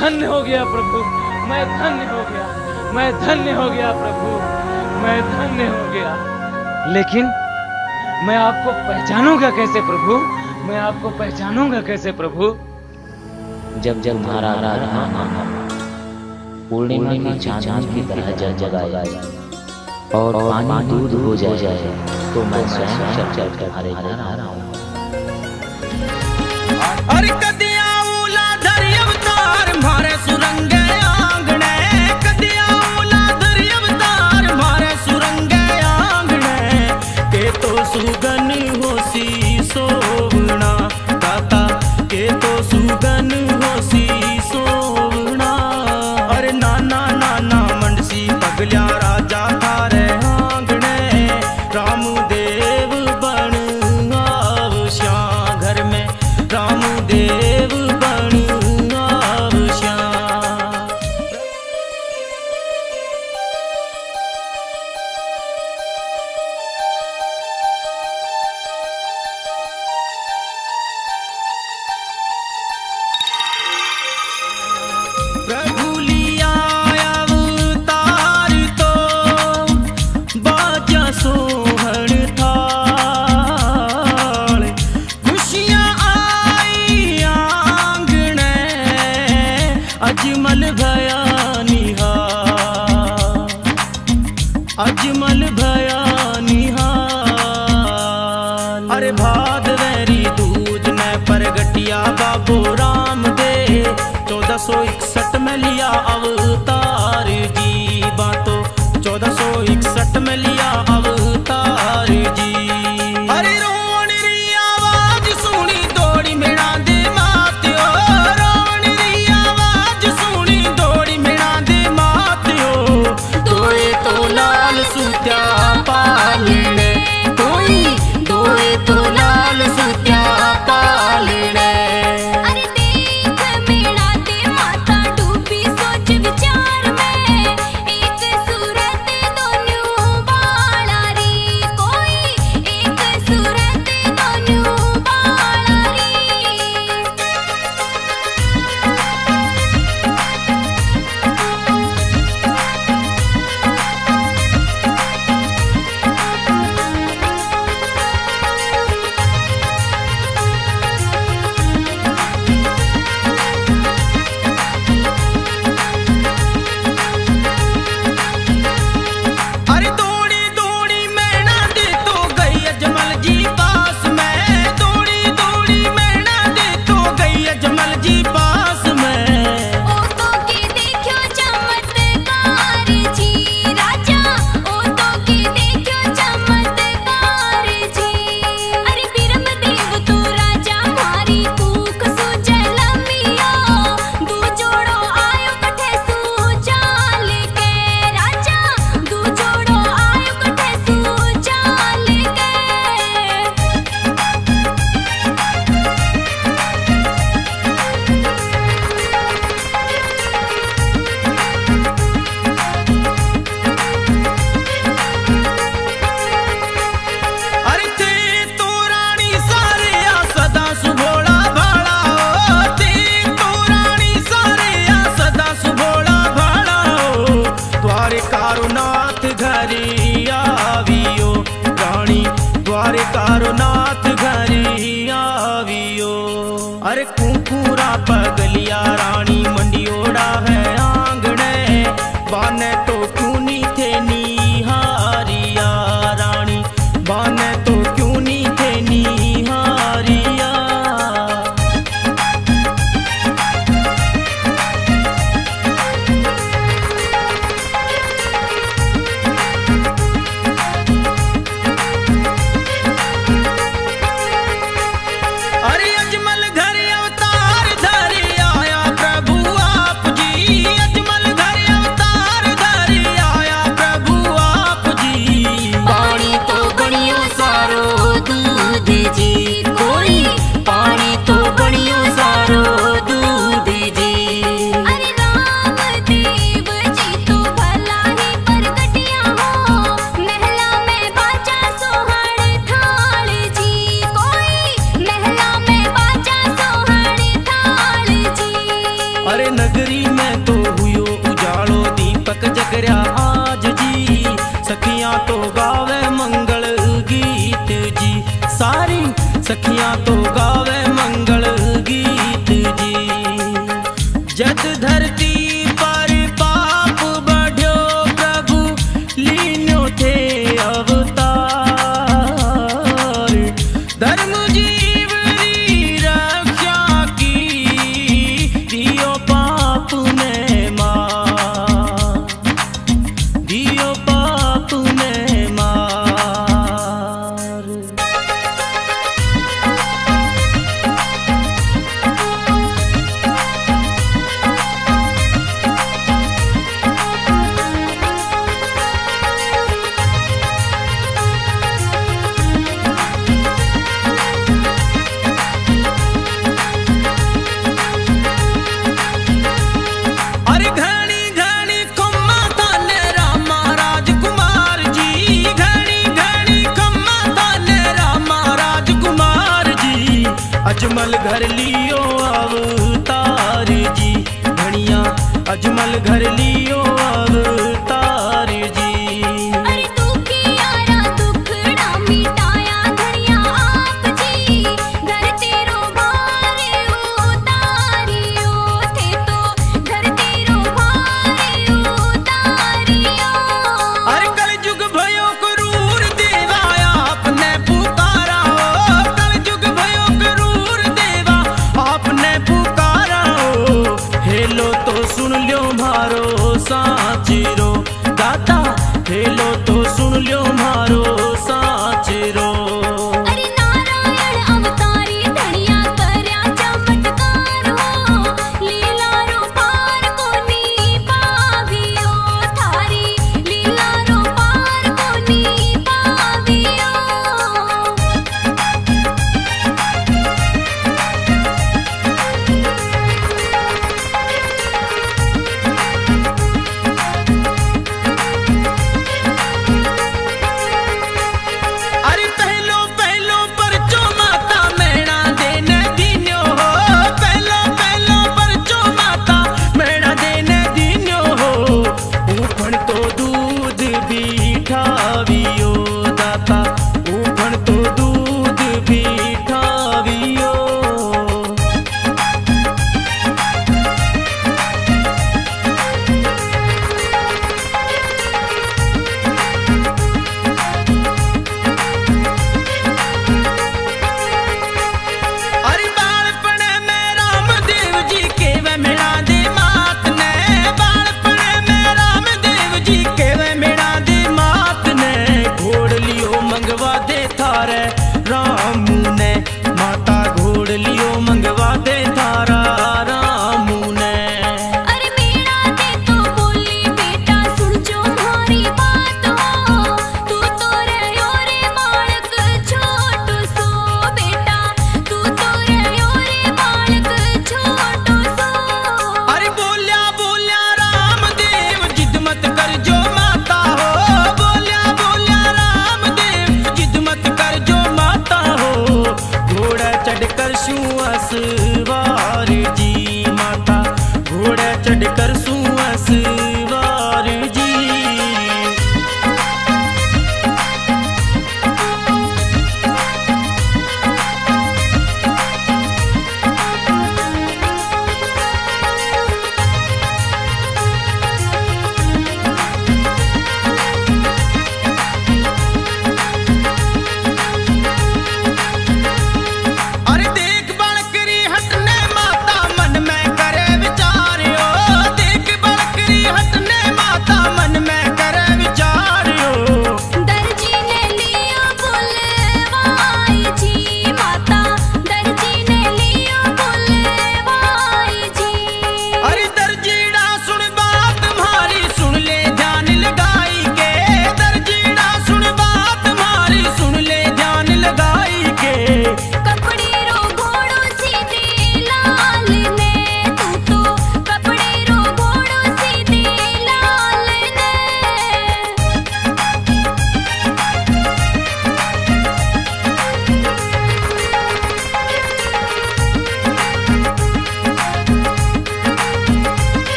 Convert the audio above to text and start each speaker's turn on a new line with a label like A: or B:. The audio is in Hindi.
A: धन्य हो गया प्रभु। मैं धन्य हो गया। मैं धन्य हो गया प्रभु। मैं धन्य हो गया। लेकिन मैं आपको पहचानूँगा कैसे प्रभु? मैं आपको पहचानूँगा कैसे प्रभु?
B: जब जब तुम्हारा आराधना पूर्णिमा की चाँद की तरह जग जगाए और पानी दूध हो जाए तो मैं स्वयं चल चल तुम्हारे घर आ रहा हूँ।
C: के हो सी होसी अजमल भया निहाल। अरे भाद वैरी दूज ने परगटिया बाबो राम दे चौदह सौ इकसठ में लिया अवतार जी बातो। todo